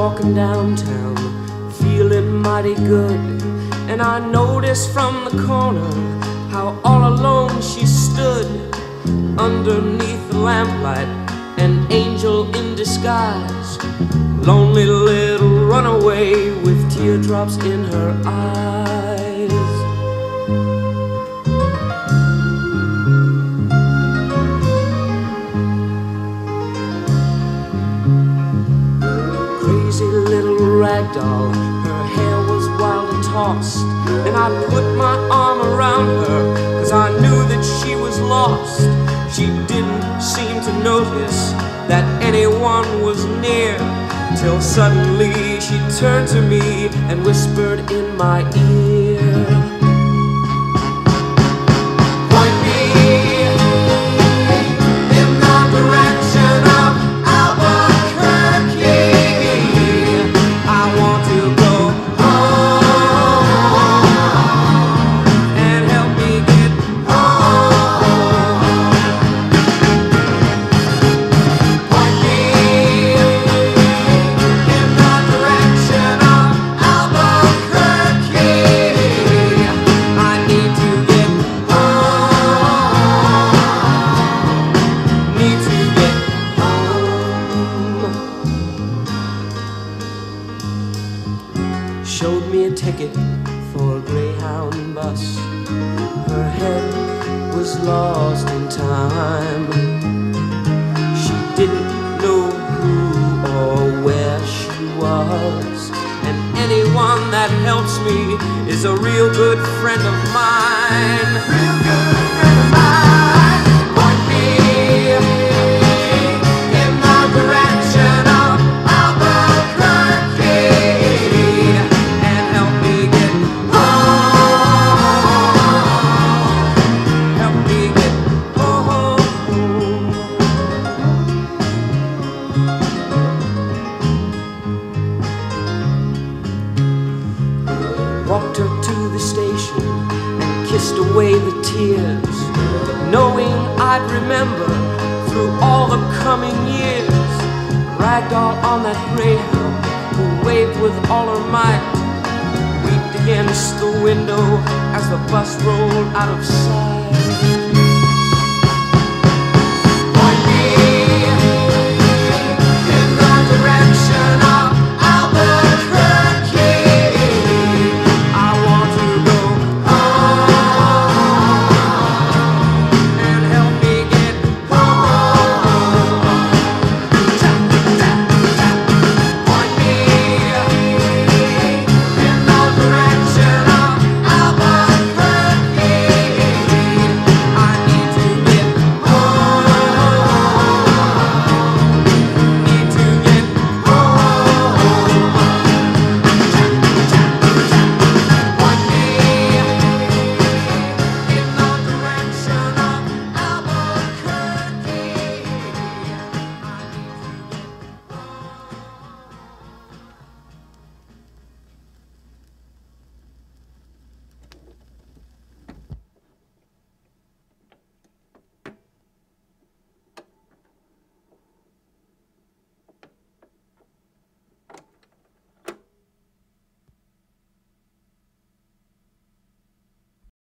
walking downtown, feeling mighty good. And I noticed from the corner how all alone she stood underneath the lamplight, an angel in disguise. Lonely little runaway with teardrops in her eyes. Doll, her hair was wild and tossed. And I put my arm around her, cause I knew that she was lost. She didn't seem to notice that anyone was near. Till suddenly she turned to me and whispered in my ear. Showed me a ticket for a Greyhound bus. Her head was lost in time. She didn't know who or where she was. And anyone that helps me is a real good friend of mine. Walked her to the station and kissed away the tears, knowing I'd remember through all the coming years. Ragdoll on that greyhound who waved with all her might, weeped against the window as the bus rolled out of sight.